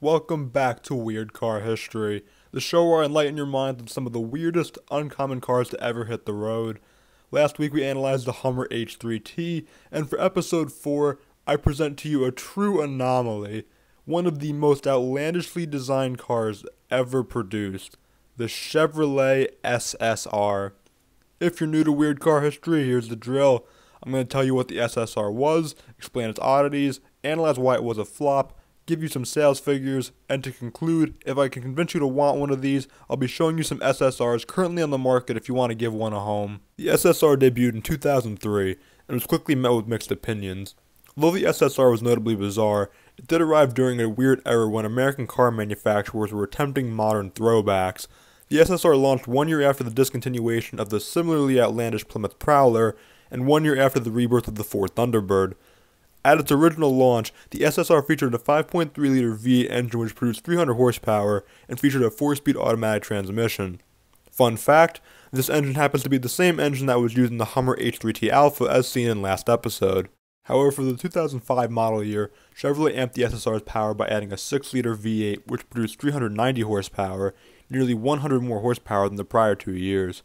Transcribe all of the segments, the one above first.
welcome back to Weird Car History, the show where I enlighten your mind on some of the weirdest, uncommon cars to ever hit the road. Last week we analyzed the Hummer H3T, and for episode 4, I present to you a true anomaly, one of the most outlandishly designed cars ever produced, the Chevrolet SSR. If you're new to Weird Car History, here's the drill. I'm going to tell you what the SSR was, explain its oddities, analyze why it was a flop, give you some sales figures, and to conclude, if I can convince you to want one of these, I'll be showing you some SSRs currently on the market if you want to give one a home. The SSR debuted in 2003 and was quickly met with mixed opinions. Though the SSR was notably bizarre, it did arrive during a weird era when American car manufacturers were attempting modern throwbacks. The SSR launched one year after the discontinuation of the similarly outlandish Plymouth Prowler, and one year after the rebirth of the Ford Thunderbird. At its original launch, the SSR featured a 5.3 liter V8 engine which produced 300 horsepower and featured a 4 speed automatic transmission. Fun fact this engine happens to be the same engine that was used in the Hummer H3T Alpha as seen in last episode. However, for the 2005 model year, Chevrolet amped the SSR's power by adding a 6 liter V8 which produced 390 horsepower, nearly 100 more horsepower than the prior two years.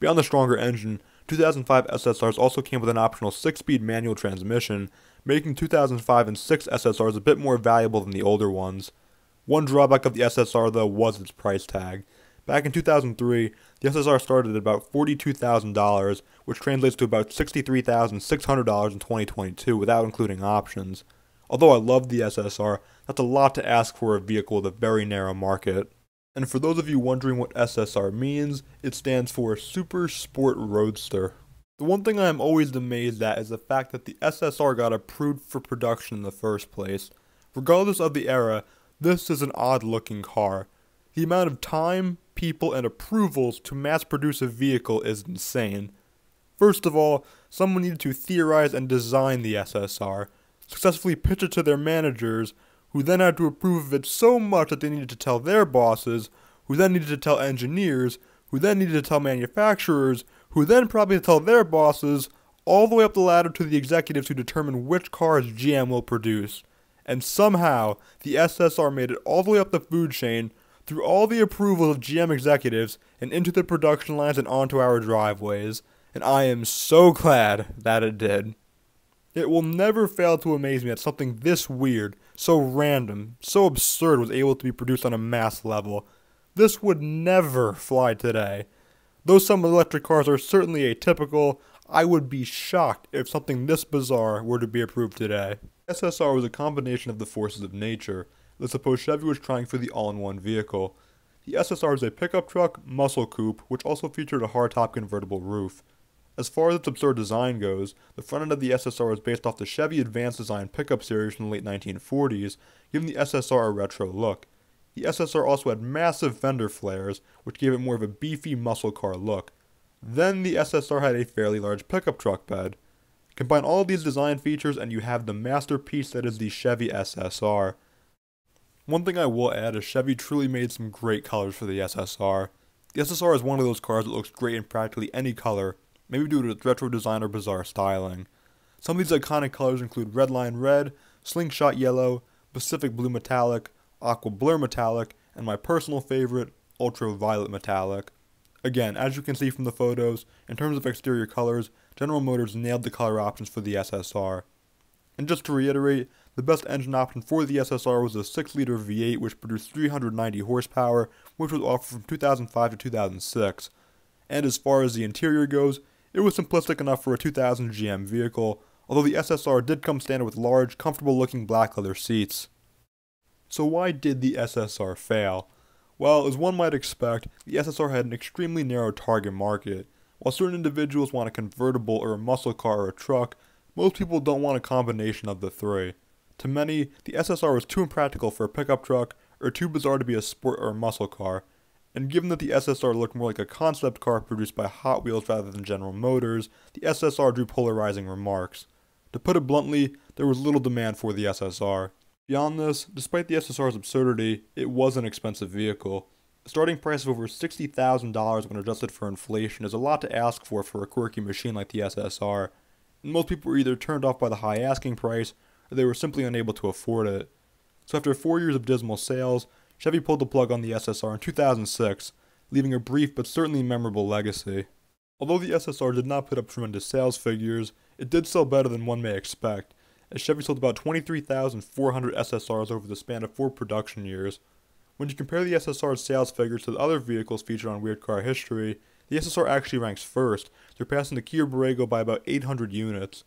Beyond the stronger engine, 2005 SSRs also came with an optional 6-speed manual transmission, making 2005 and 6 SSRs a bit more valuable than the older ones. One drawback of the SSR though was its price tag. Back in 2003, the SSR started at about $42,000, which translates to about $63,600 in 2022 without including options. Although I love the SSR, that's a lot to ask for a vehicle with a very narrow market. And for those of you wondering what SSR means, it stands for Super Sport Roadster. The one thing I am always amazed at is the fact that the SSR got approved for production in the first place. Regardless of the era, this is an odd looking car. The amount of time, people, and approvals to mass produce a vehicle is insane. First of all, someone needed to theorize and design the SSR, successfully pitch it to their managers, who then had to approve of it so much that they needed to tell their bosses, who then needed to tell engineers, who then needed to tell manufacturers, who then probably tell their bosses, all the way up the ladder to the executives who determine which cars GM will produce. And somehow, the SSR made it all the way up the food chain, through all the approvals of GM executives, and into the production lines and onto our driveways. And I am so glad that it did. It will never fail to amaze me that something this weird, so random, so absurd was able to be produced on a mass level. This would never fly today. Though some electric cars are certainly atypical, I would be shocked if something this bizarre were to be approved today. SSR was a combination of the forces of nature. Let's suppose Chevy was trying for the all-in-one vehicle. The SSR is a pickup truck, muscle coupe, which also featured a hardtop convertible roof. As far as its absurd design goes, the front end of the SSR is based off the Chevy Advanced Design pickup series from the late 1940s, giving the SSR a retro look. The SSR also had massive fender flares, which gave it more of a beefy muscle car look. Then the SSR had a fairly large pickup truck bed. Combine all of these design features and you have the masterpiece that is the Chevy SSR. One thing I will add is Chevy truly made some great colors for the SSR. The SSR is one of those cars that looks great in practically any color, maybe due to its retro design or bizarre styling. Some of these iconic colors include Redline Red, Slingshot Yellow, Pacific Blue Metallic, Aqua Blur Metallic, and my personal favorite, Ultraviolet Metallic. Again, as you can see from the photos, in terms of exterior colors, General Motors nailed the color options for the SSR. And just to reiterate, the best engine option for the SSR was a 6-liter V8 which produced 390 horsepower, which was offered from 2005 to 2006. And as far as the interior goes, it was simplistic enough for a 2000 GM vehicle, although the SSR did come standard with large, comfortable looking black leather seats. So why did the SSR fail? Well, as one might expect, the SSR had an extremely narrow target market. While certain individuals want a convertible or a muscle car or a truck, most people don't want a combination of the three. To many, the SSR was too impractical for a pickup truck or too bizarre to be a sport or a muscle car, and given that the SSR looked more like a concept car produced by Hot Wheels rather than General Motors, the SSR drew polarizing remarks. To put it bluntly, there was little demand for the SSR. Beyond this, despite the SSR's absurdity, it was an expensive vehicle. A starting price of over $60,000 when adjusted for inflation is a lot to ask for for a quirky machine like the SSR, and most people were either turned off by the high asking price or they were simply unable to afford it. So after four years of dismal sales, Chevy pulled the plug on the SSR in 2006, leaving a brief but certainly memorable legacy. Although the SSR did not put up tremendous sales figures, it did sell better than one may expect, as Chevy sold about 23,400 SSRs over the span of four production years. When you compare the SSR's sales figures to the other vehicles featured on Weird Car History, the SSR actually ranks first, surpassing the Kia Borrego by about 800 units.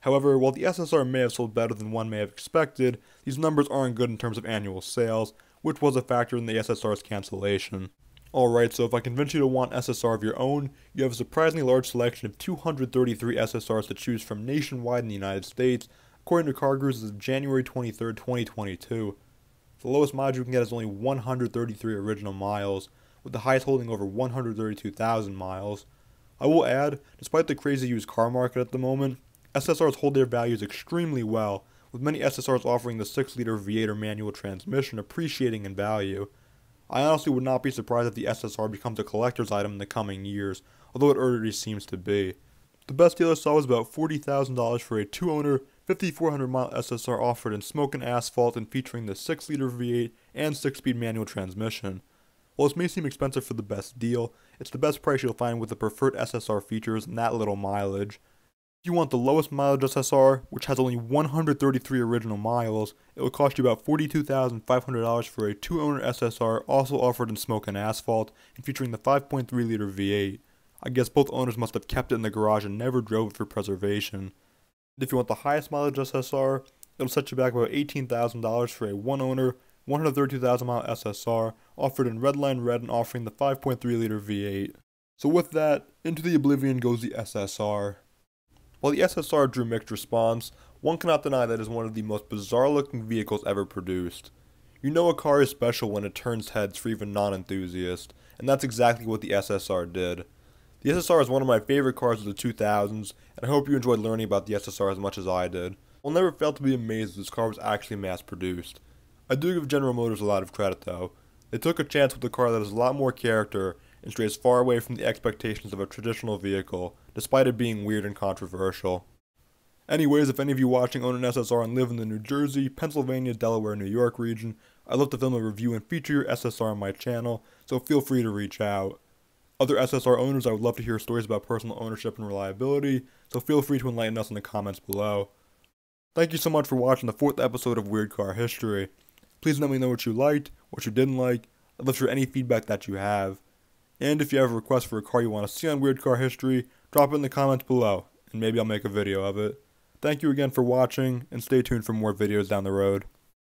However, while the SSR may have sold better than one may have expected, these numbers aren't good in terms of annual sales, which was a factor in the SSR's cancellation. Alright, so if I convince you to want SSR of your own, you have a surprisingly large selection of 233 SSRs to choose from nationwide in the United States, according to CarGurus as of January 23, 2022. The lowest mileage you can get is only 133 original miles, with the highest holding over 132,000 miles. I will add, despite the crazy used car market at the moment, SSRs hold their values extremely well, with many SSRs offering the 6 liter V8 or manual transmission appreciating in value. I honestly would not be surprised if the SSR becomes a collector's item in the coming years, although it already seems to be. The best deal I saw was about $40,000 for a two owner, 5400 mile SSR offered in Smokin' Asphalt and featuring the 6 liter V8 and 6 speed manual transmission. While this may seem expensive for the best deal, it's the best price you'll find with the preferred SSR features and that little mileage. If you want the lowest mileage SSR, which has only 133 original miles, it will cost you about $42,500 for a two-owner SSR also offered in Smokin' Asphalt and featuring the 5.3 liter V8. I guess both owners must have kept it in the garage and never drove it for preservation. And if you want the highest mileage SSR, it'll set you back about $18,000 for a one-owner, 132,000 mile SSR offered in Redline Red and offering the 5.3 liter V8. So with that, into the oblivion goes the SSR. While the SSR drew mixed response, one cannot deny that it is one of the most bizarre looking vehicles ever produced. You know a car is special when it turns heads for even non-enthusiasts, and that's exactly what the SSR did. The SSR is one of my favorite cars of the 2000s, and I hope you enjoyed learning about the SSR as much as I did. I'll never fail to be amazed that this car was actually mass produced. I do give General Motors a lot of credit though. They took a chance with a car that has a lot more character and strays far away from the expectations of a traditional vehicle, despite it being weird and controversial. Anyways, if any of you watching own an SSR and live in the New Jersey, Pennsylvania, Delaware, New York region, I'd love to film a review and feature your SSR on my channel, so feel free to reach out. Other SSR owners, I would love to hear stories about personal ownership and reliability, so feel free to enlighten us in the comments below. Thank you so much for watching the fourth episode of Weird Car History. Please let me know what you liked, what you didn't like, I'd love to hear any feedback that you have. And if you have a request for a car you want to see on Weird Car History, drop it in the comments below, and maybe I'll make a video of it. Thank you again for watching, and stay tuned for more videos down the road.